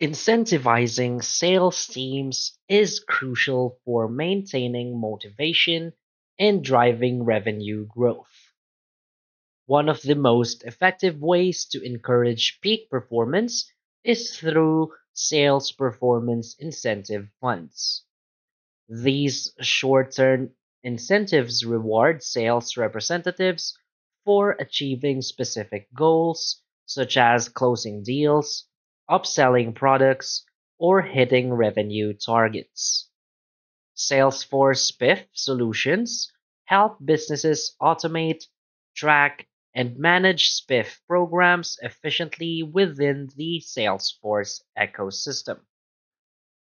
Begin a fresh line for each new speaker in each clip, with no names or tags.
Incentivizing sales teams is crucial for maintaining motivation and driving revenue growth. One of the most effective ways to encourage peak performance is through sales performance incentive funds. These short term incentives reward sales representatives for achieving specific goals, such as closing deals, upselling products, or hitting revenue targets. Salesforce Spiff solutions help businesses automate, track, and manage Spiff programs efficiently within the Salesforce ecosystem.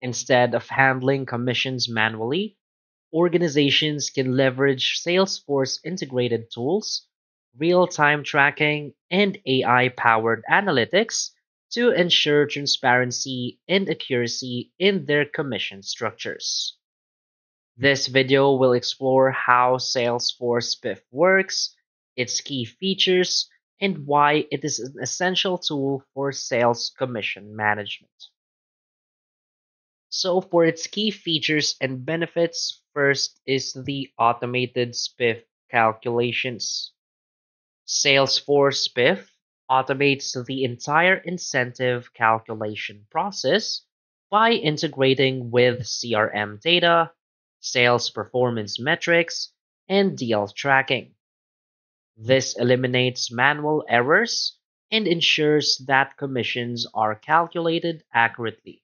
Instead of handling commissions manually, organizations can leverage Salesforce integrated tools, real time tracking, and AI powered analytics to ensure transparency and accuracy in their commission structures. This video will explore how Salesforce Spiff works, its key features, and why it is an essential tool for sales commission management. So for its key features and benefits, first is the automated SPIF calculations. Salesforce Spiff automates the entire incentive calculation process by integrating with CRM data, sales performance metrics, and deal tracking. This eliminates manual errors and ensures that commissions are calculated accurately.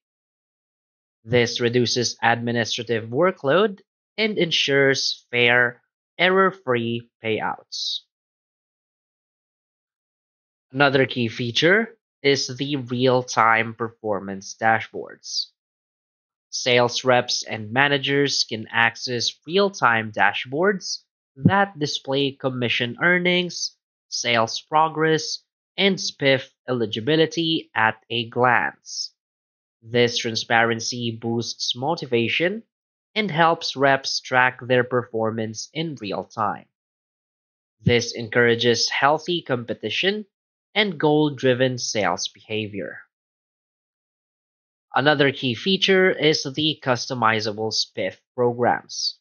This reduces administrative workload and ensures fair, error free payouts. Another key feature is the real time performance dashboards. Sales reps and managers can access real time dashboards that display commission earnings, sales progress, and SPIF eligibility at a glance. This transparency boosts motivation and helps reps track their performance in real time. This encourages healthy competition and goal driven sales behavior. Another key feature is the customizable SPIF programs.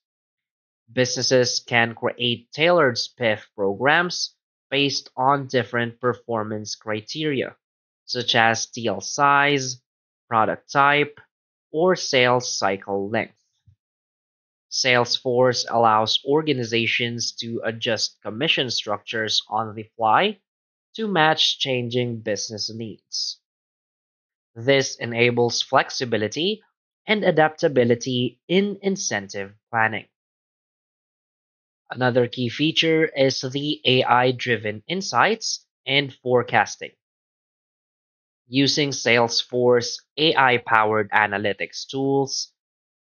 Businesses can create tailored SPIF programs based on different performance criteria, such as deal size, product type, or sales cycle length. Salesforce allows organizations to adjust commission structures on the fly to match changing business needs. This enables flexibility and adaptability in incentive planning. Another key feature is the AI driven insights and forecasting. Using Salesforce AI powered analytics tools,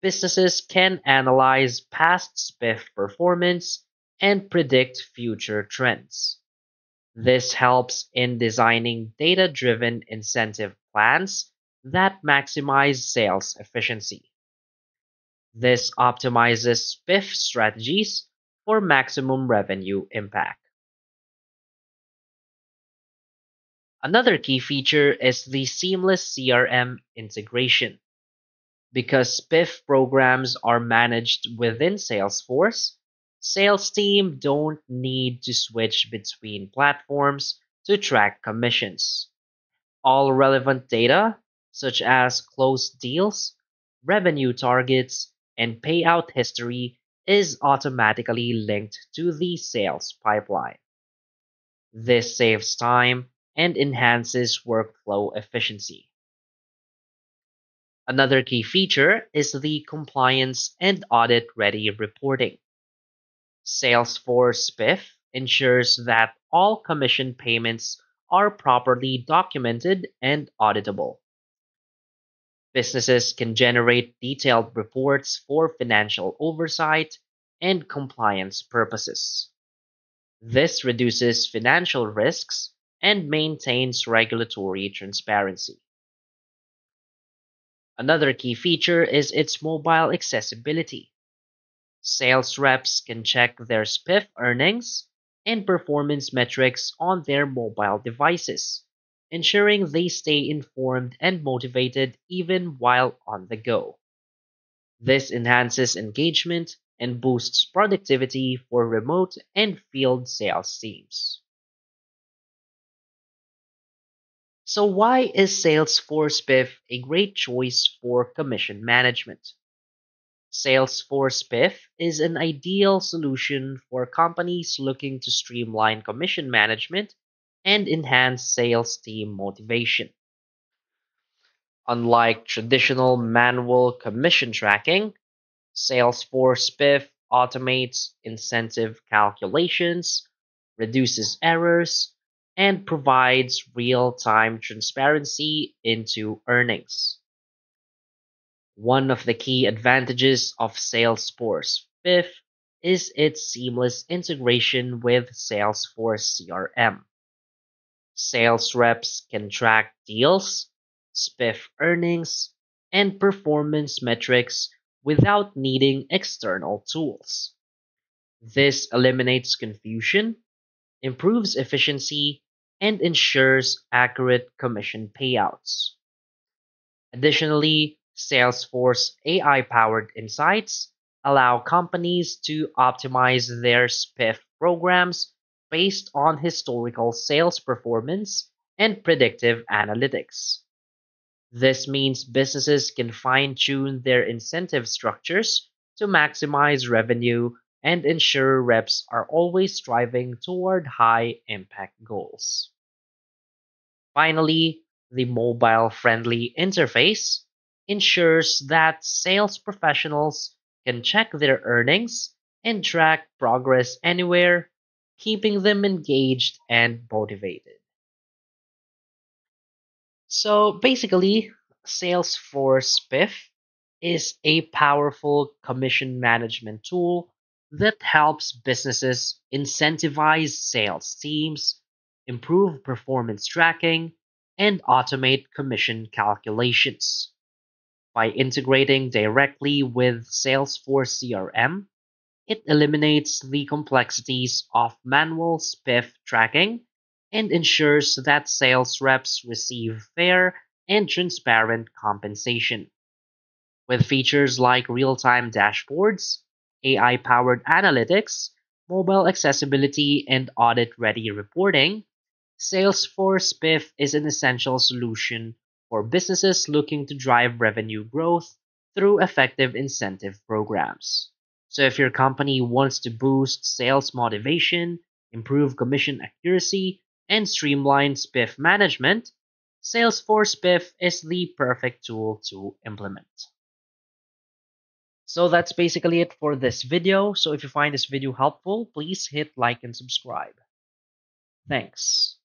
businesses can analyze past SPIF performance and predict future trends. This helps in designing data driven incentive plans that maximize sales efficiency. This optimizes SPIF strategies for maximum revenue impact. Another key feature is the seamless CRM integration. Because SPIF programs are managed within Salesforce, sales team don't need to switch between platforms to track commissions. All relevant data, such as closed deals, revenue targets, and payout history, is automatically linked to the sales pipeline. This saves time and enhances workflow efficiency. Another key feature is the compliance and audit ready reporting. Salesforce Spiff ensures that all commission payments are properly documented and auditable. Businesses can generate detailed reports for financial oversight and compliance purposes. This reduces financial risks and maintains regulatory transparency. Another key feature is its mobile accessibility. Sales reps can check their SPIF earnings and performance metrics on their mobile devices, ensuring they stay informed and motivated even while on the go. This enhances engagement and boosts productivity for remote and field sales teams. So why is Salesforce Spiff a great choice for commission management? Salesforce Spiff is an ideal solution for companies looking to streamline commission management and enhance sales team motivation. Unlike traditional manual commission tracking, Salesforce Spiff automates incentive calculations, reduces errors, and provides real-time transparency into earnings. One of the key advantages of Salesforce Spiff is its seamless integration with Salesforce CRM. Sales reps can track deals, Spiff earnings, and performance metrics without needing external tools. This eliminates confusion, improves efficiency, and ensures accurate commission payouts. Additionally, Salesforce AI powered insights allow companies to optimize their SPIF programs based on historical sales performance and predictive analytics. This means businesses can fine tune their incentive structures to maximize revenue and ensure reps are always striving toward high impact goals. Finally, the mobile friendly interface ensures that sales professionals can check their earnings and track progress anywhere, keeping them engaged and motivated. So basically, Salesforce Spiff is a powerful commission management tool that helps businesses incentivize sales teams, improve performance tracking, and automate commission calculations. By integrating directly with Salesforce CRM, it eliminates the complexities of manual SPIF tracking and ensures that sales reps receive fair and transparent compensation. With features like real time dashboards, AI powered analytics, mobile accessibility, and audit ready reporting, Salesforce Spiff is an essential solution for businesses looking to drive revenue growth through effective incentive programs. So, if your company wants to boost sales motivation, improve commission accuracy, and streamline Spiff management, Salesforce Spiff is the perfect tool to implement. So that's basically it for this video. So if you find this video helpful, please hit like and subscribe. Thanks.